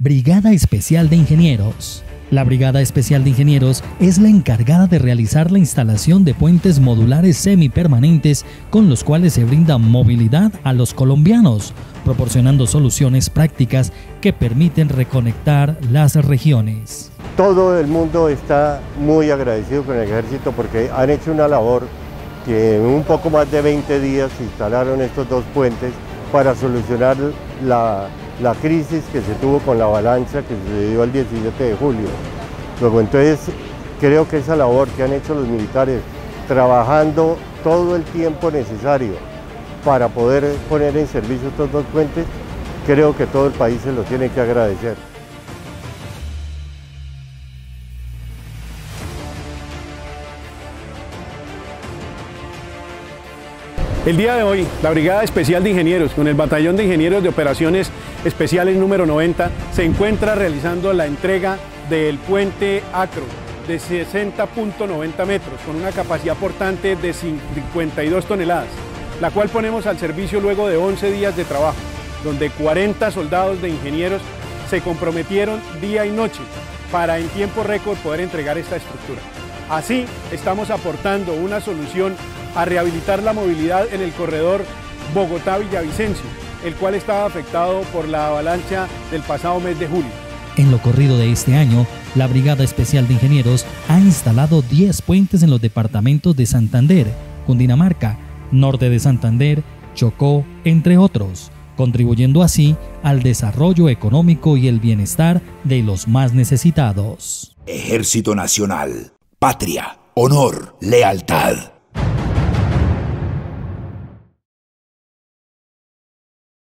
Brigada Especial de Ingenieros. La Brigada Especial de Ingenieros es la encargada de realizar la instalación de puentes modulares semipermanentes con los cuales se brinda movilidad a los colombianos, proporcionando soluciones prácticas que permiten reconectar las regiones. Todo el mundo está muy agradecido con el ejército porque han hecho una labor que en un poco más de 20 días instalaron estos dos puentes para solucionar la la crisis que se tuvo con la avalancha que sucedió el 17 de julio. Luego entonces creo que esa labor que han hecho los militares trabajando todo el tiempo necesario para poder poner en servicio estos dos puentes, creo que todo el país se lo tiene que agradecer. El día de hoy, la Brigada Especial de Ingenieros, con el Batallón de Ingenieros de Operaciones Especiales número 90, se encuentra realizando la entrega del puente Acro de 60.90 metros, con una capacidad portante de 52 toneladas, la cual ponemos al servicio luego de 11 días de trabajo, donde 40 soldados de ingenieros se comprometieron día y noche para en tiempo récord poder entregar esta estructura. Así estamos aportando una solución a rehabilitar la movilidad en el corredor Bogotá-Villavicencio, el cual estaba afectado por la avalancha del pasado mes de julio. En lo corrido de este año, la Brigada Especial de Ingenieros ha instalado 10 puentes en los departamentos de Santander, Cundinamarca, Norte de Santander, Chocó, entre otros, contribuyendo así al desarrollo económico y el bienestar de los más necesitados. Ejército Nacional, patria, honor, lealtad.